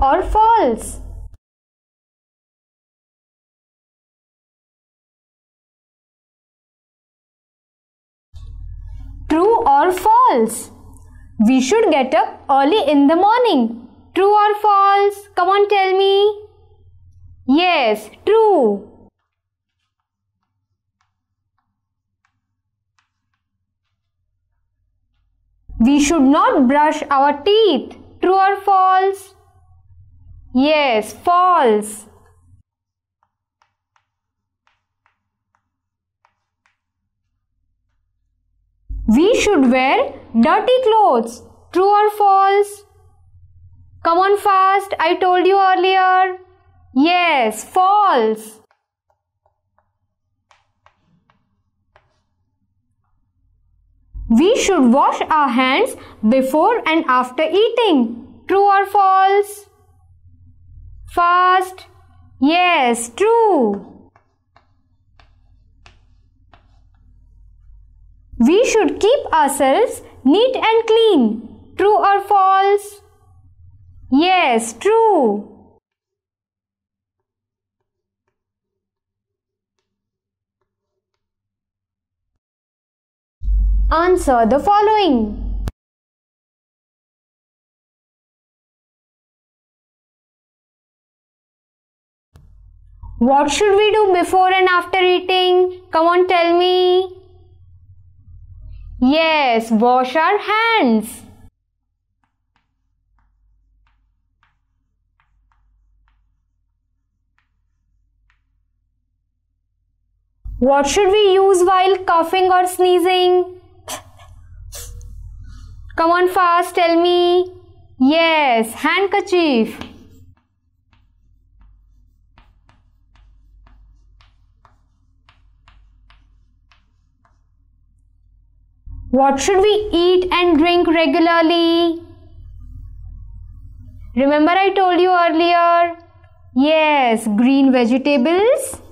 or false? True or false? We should get up early in the morning. True or false? Come on, tell me. Yes, true. We should not brush our teeth. True or false? Yes, false. We should wear dirty clothes. True or false? Come on fast. I told you earlier. Yes, false. We should wash our hands before and after eating. True or false? Fast. Yes, true. We should keep ourselves neat and clean. True or false? Yes, true. Answer the following. What should we do before and after eating? Come on, tell me. Yes, wash our hands. What should we use while coughing or sneezing? Come on fast, tell me. Yes, handkerchief. What should we eat and drink regularly? Remember I told you earlier? Yes, green vegetables.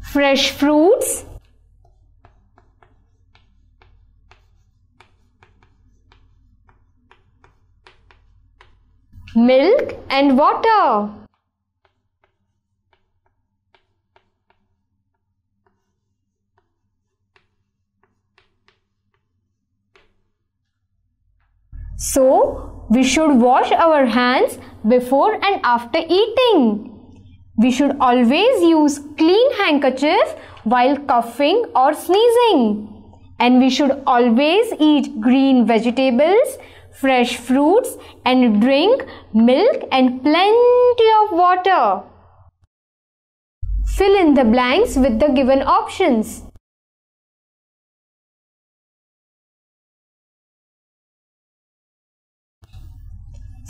Fresh fruits. Milk and water. So, we should wash our hands before and after eating. We should always use clean handkerchief while coughing or sneezing. And we should always eat green vegetables, fresh fruits and drink milk and plenty of water. Fill in the blanks with the given options.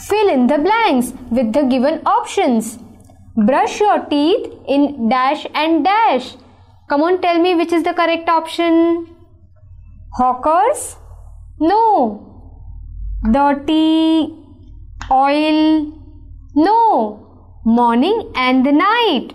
Fill in the blanks with the given options. Brush your teeth in dash and dash. Come on, tell me which is the correct option. Hawkers? No. Dirty? Oil? No. Morning and the night.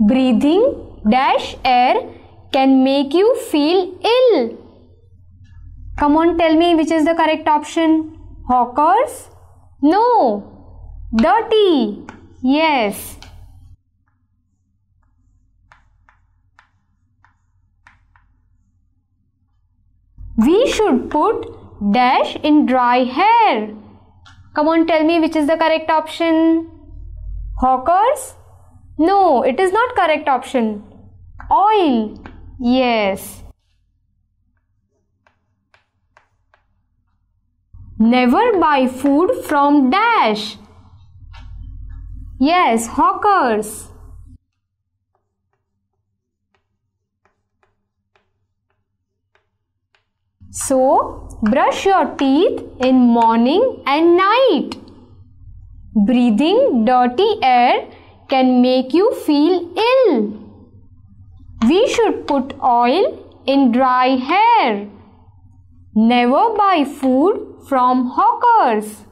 Breathing dash air can make you feel ill. Come on, tell me which is the correct option. Hawkers? No. Dirty? Yes. We should put dash in dry hair. Come on, tell me which is the correct option. Hawkers? No, it is not correct option. Oil. Yes. Never buy food from dash. Yes, hawkers. So, brush your teeth in morning and night. Breathing dirty air can make you feel ill. We should put oil in dry hair. Never buy food from hawkers.